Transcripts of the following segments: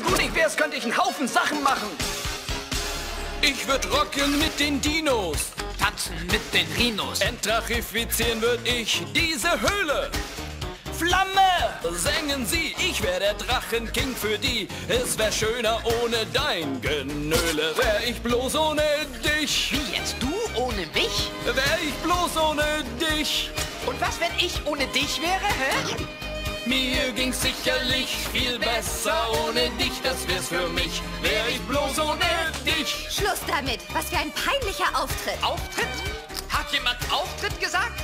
Wenn du nicht wärst, könnte ich einen Haufen Sachen machen. Ich würd rocken mit den Dinos. Tanzen mit den Rhinos. Entrachifizieren würd ich diese Höhle. Flamme! Sängen sie, ich wär der Drachenking für die. Es wär schöner ohne dein Genöle. Wär ich bloß ohne dich. Wie jetzt du ohne mich? Wär ich bloß ohne dich. Und was, wenn ich ohne dich wäre, hä? Mir ging's sicherlich viel besser ohne dich, das wär's für mich. Wär ich bloß ohne dich. Schluss damit. Was für ein peinlicher Auftritt. Auftritt? Hat jemand Auftritt gesagt?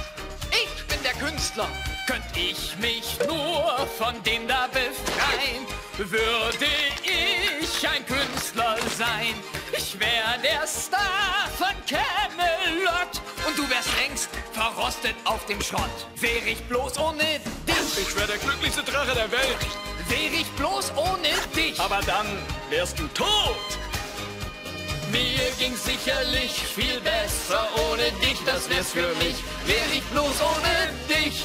Ich bin der Künstler. Könnt ich mich nur von dem da befreien, würde ich ein Künstler sein. Ich wär der Star von Camelot Und du wärst längst verrostet auf dem Schrott. Wäre ich bloß ohne dich? Ich wär der glücklichste Drache der Welt. Wäre ich bloß ohne dich? Aber dann wärst du tot. Mir ging's sicherlich viel besser ohne dich, das wär's für mich. Wär ich bloß ohne dich,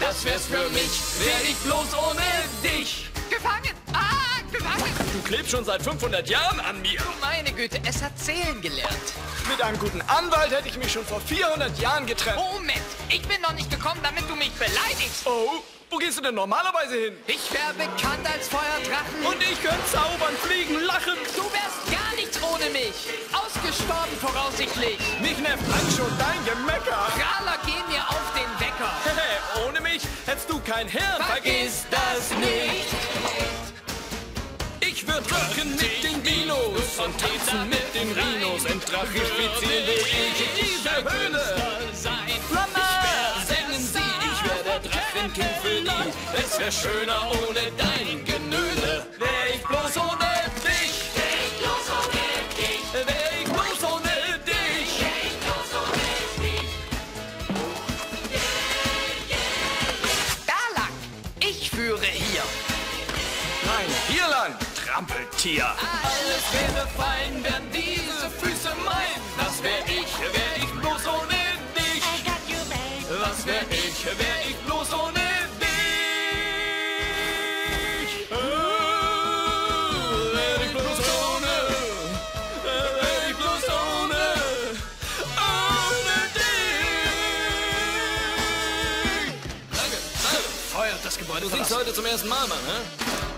das wär's für mich. Wär ich bloß ohne dich. Gefangen! Ah, gefangen! Du klebst schon seit 500 Jahren an mir. Meine Güte, es hat zählen gelernt. Mit einem guten Anwalt hätte ich mich schon vor 400 Jahren getrennt. Moment, ich bin noch nicht gekommen, damit du mich beleidigst. Oh, wo gehst du denn normalerweise hin? Ich wäre bekannt als Feuerdrachen. Und ich könnte zaubern, fliegen, lachen. du wärst gar nichts ohne mich. Ausgestorben voraussichtlich. Mich nervt lang schon dein Gemecker. Prahler gehen mir auf den Wecker. Hehe, ohne mich hättest du kein Hirn. Vergiss das nicht. Ich würd rocken mit den Dinos und tanzen mit den Rhinos. Entrachifizieren will ich diese Höhle. Die. Es wär schöner ohne dein Genöle. Wär ich bloß ohne dich. Wär ich bloß ohne dich. Wär ich bloß ohne dich. Da lang. Ich führe hier. Nein, hier lang, Trampeltier. Alles wäre fein, wären diese Füße mein. Das wär ich, wär ich bloß ohne dich. Was wär ich, wär ich bloß das Gebäude Du singst heute zum ersten Mal, Mann, ne?